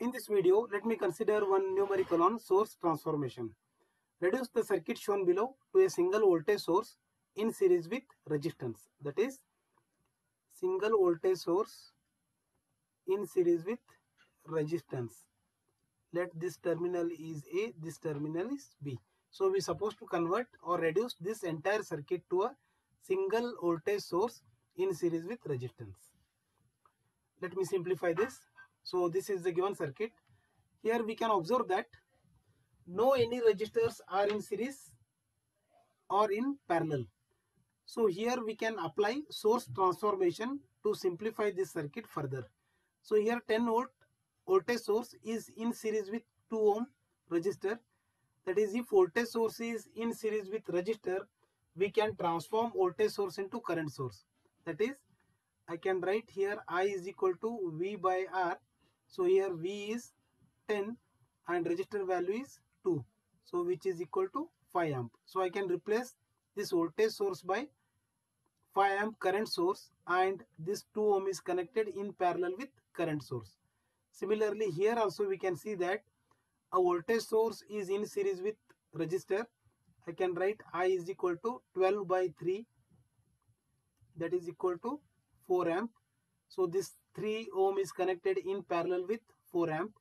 In this video, let me consider one numerical on source transformation. Reduce the circuit shown below to a single voltage source in series with resistance. That is, single voltage source in series with resistance. Let this terminal is A, this terminal is B. So we supposed to convert or reduce this entire circuit to a single voltage source in series with resistance. Let me simplify this. So this is the given circuit. Here we can observe that no any resistors are in series or in parallel. So here we can apply source transformation to simplify this circuit further. So here 10 volt voltage source is in series with 2 ohm resistor. That is if voltage source is in series with resistor, we can transform voltage source into current source. That is I can write here I is equal to V by R. So here V is 10 and resistor value is 2. So which is equal to 5 amp. So I can replace this voltage source by 5 amp current source and this 2 ohm is connected in parallel with current source. Similarly here also we can see that a voltage source is in series with resistor. I can write I is equal to 12 by 3 that is equal to 4 amp. So this 3 ohm is connected in parallel with 4 amp.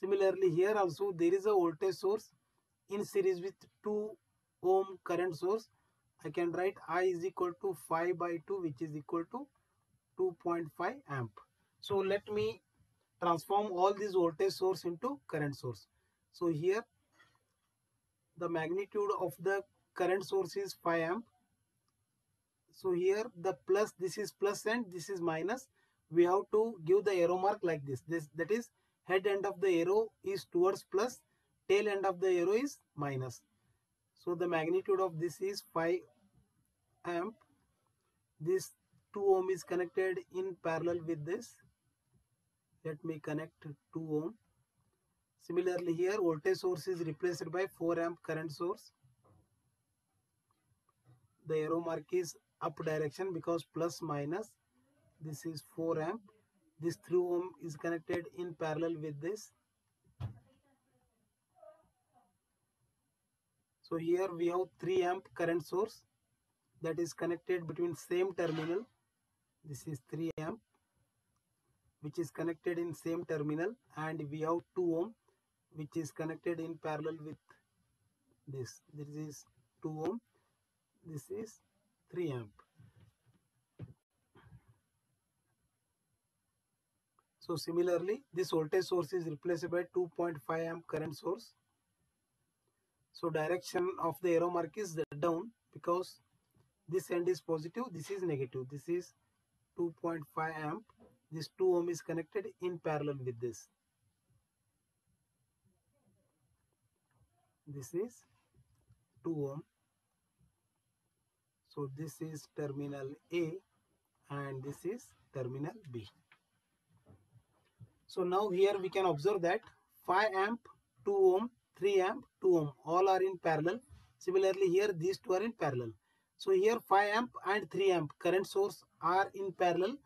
Similarly here also there is a voltage source in series with 2 ohm current source. I can write I is equal to 5 by 2 which is equal to 2.5 amp. So let me transform all these voltage source into current source. So here the magnitude of the current source is 5 amp. So here the plus this is plus and this is minus. We have to give the arrow mark like this. This that is head end of the arrow is towards plus, tail end of the arrow is minus. So the magnitude of this is 5 amp. This 2 ohm is connected in parallel with this. Let me connect 2 ohm. Similarly here voltage source is replaced by 4 amp current source. The arrow mark is up direction because plus minus. This is 4 amp. This 3 ohm is connected in parallel with this. So here we have 3 amp current source that is connected between same terminal. This is 3 amp which is connected in same terminal and we have 2 ohm which is connected in parallel with this. This is 2 ohm. This is 3 amp. So similarly, this voltage source is replaced by 2.5 amp current source. So direction of the arrow mark is down because this end is positive, this is negative. This is 2.5 amp. This 2 ohm is connected in parallel with this. This is 2 ohm. So this is terminal A and this is terminal B. So now here we can observe that 5 amp, 2 ohm, 3 amp, 2 ohm all are in parallel. Similarly here these two are in parallel. So here 5 amp and 3 amp current source are in parallel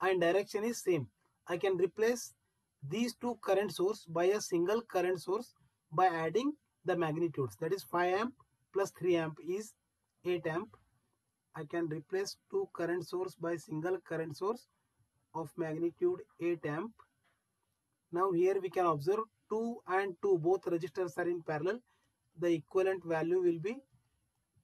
and direction is same. I can replace these two current source by a single current source by adding the magnitudes that is 5 amp plus 3 amp is 8 amp. I can replace two current source by single current source of magnitude 8 amp now here we can observe 2 and 2 both resistors are in parallel. The equivalent value will be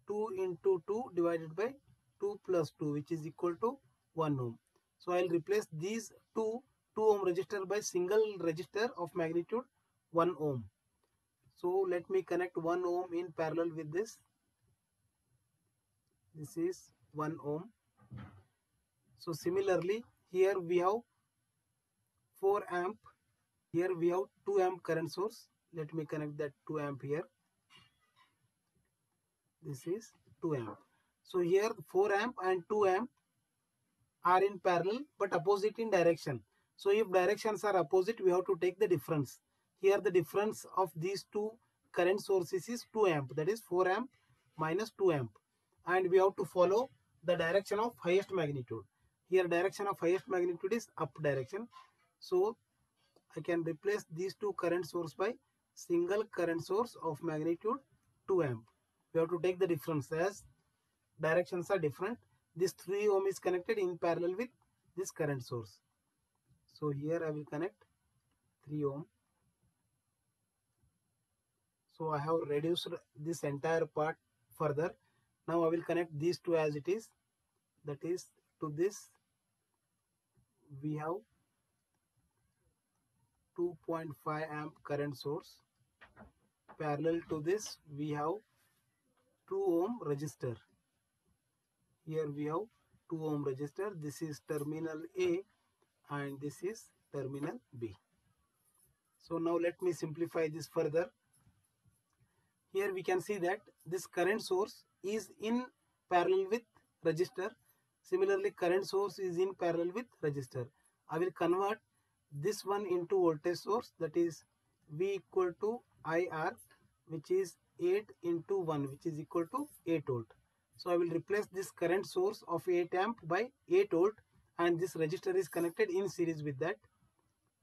2 into 2 divided by 2 plus 2 which is equal to 1 ohm. So I will replace these two 2 ohm resistor by single resistor of magnitude 1 ohm. So let me connect 1 ohm in parallel with this. This is 1 ohm. So similarly here we have 4 amp here we have 2 amp current source. Let me connect that 2 amp here. This is 2 amp. So here 4 amp and 2 amp are in parallel but opposite in direction. So if directions are opposite we have to take the difference. Here the difference of these two current sources is 2 amp. That is 4 amp minus 2 amp. And we have to follow the direction of highest magnitude. Here direction of highest magnitude is up direction. So I can replace these two current source by single current source of magnitude 2 amp. We have to take the difference as directions are different. This 3 ohm is connected in parallel with this current source. So here I will connect 3 ohm. So I have reduced this entire part further. Now I will connect these two as it is. That is to this we have 2.5 amp current source. Parallel to this we have 2 ohm resistor. Here we have 2 ohm resistor. This is terminal A and this is terminal B. So now let me simplify this further. Here we can see that this current source is in parallel with resistor. Similarly current source is in parallel with resistor. I will convert this one into voltage source that is V equal to IR which is 8 into 1 which is equal to 8 volt. So I will replace this current source of 8 amp by 8 volt and this resistor is connected in series with that.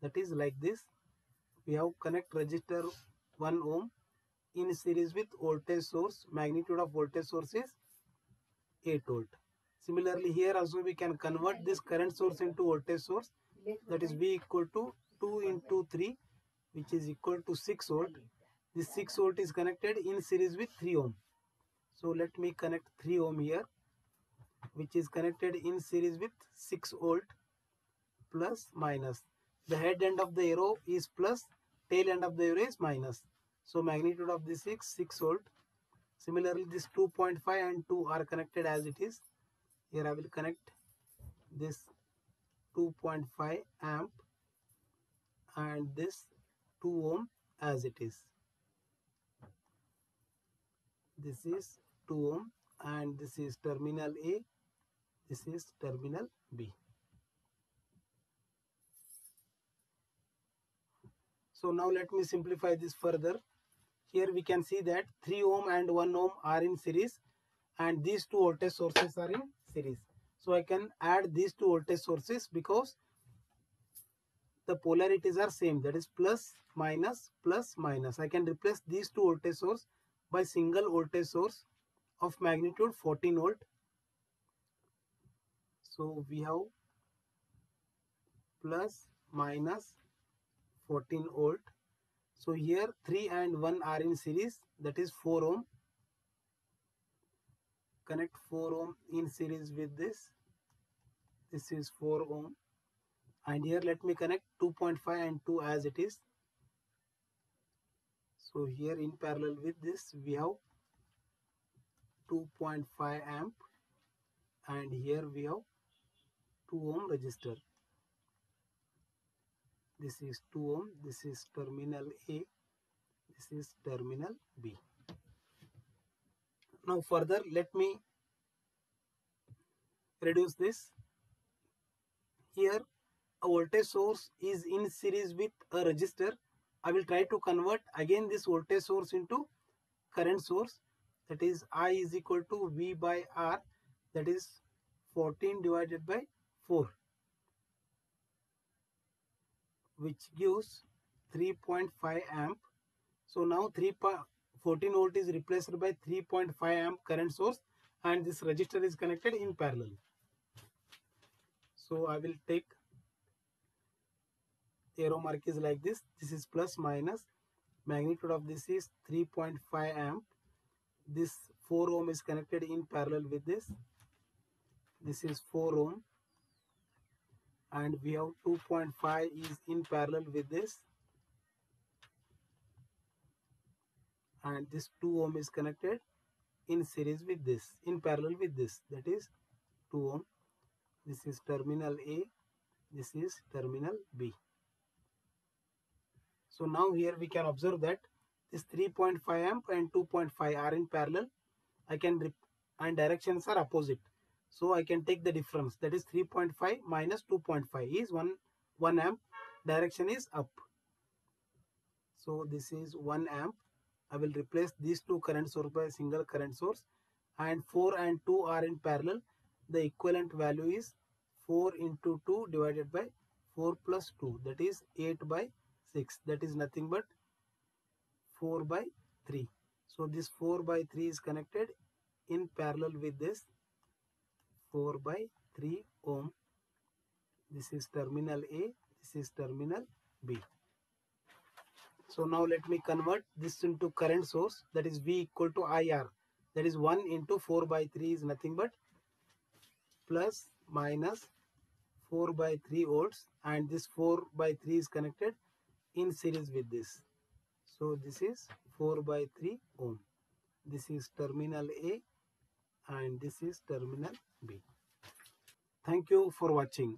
That is like this. We have connect resistor 1 ohm in series with voltage source. Magnitude of voltage source is 8 volt. Similarly here also we can convert this current source into voltage source that is V equal to 2 into 3 which is equal to 6 volt. This 6 volt is connected in series with 3 ohm. So let me connect 3 ohm here which is connected in series with 6 volt plus minus. The head end of the arrow is plus, tail end of the arrow is minus. So magnitude of this is 6 volt. Similarly this 2.5 and 2 are connected as it is. Here I will connect this 2.5 amp and this 2 ohm as it is. This is 2 ohm and this is terminal A, this is terminal B. So now let me simplify this further. Here we can see that 3 ohm and 1 ohm are in series and these two voltage sources are in series. So I can add these two voltage sources because the polarities are same that is plus minus plus minus. I can replace these two voltage source by single voltage source of magnitude 14 volt. So we have plus minus 14 volt. So here 3 and 1 are in series that is 4 ohm. Connect 4 ohm in series with this. This is 4 ohm. And here let me connect 2.5 and 2 as it is. So here in parallel with this we have 2.5 amp and here we have 2 ohm resistor this is 2 ohm this is terminal a this is terminal b now further let me reduce this. Here a voltage source is in series with a resistor. I will try to convert again this voltage source into current source. That is i is equal to v by r. That is 14 divided by 4 which gives 3.5 amp. So now 3 14 volt is replaced by 3.5 amp current source and this resistor is connected in parallel. So I will take arrow mark is like this. This is plus minus. Magnitude of this is 3.5 amp. This 4 ohm is connected in parallel with this. This is 4 ohm and we have 2.5 is in parallel with this and this 2 ohm is connected in series with this in parallel with this. That is 2 ohm. This is terminal A. This is terminal B. So now here we can observe that this 3.5 amp and 2.5 are in parallel. I can and directions are opposite. So I can take the difference. That is 3.5 minus 2.5 is 1, 1 amp. Direction is up. So this is 1 amp. I will replace these two current source by single current source and 4 and 2 are in parallel. The equivalent value is 4 into 2 divided by 4 plus 2 that is 8 by 6 that is nothing but 4 by 3 so this 4 by 3 is connected in parallel with this 4 by 3 ohm. This is terminal A this is terminal B so now let me convert this into current source that is V equal to IR that is 1 into 4 by 3 is nothing but plus minus 4 by 3 volts and this 4 by 3 is connected in series with this. So this is 4 by 3 ohm. This is terminal A and this is terminal B. Thank you for watching.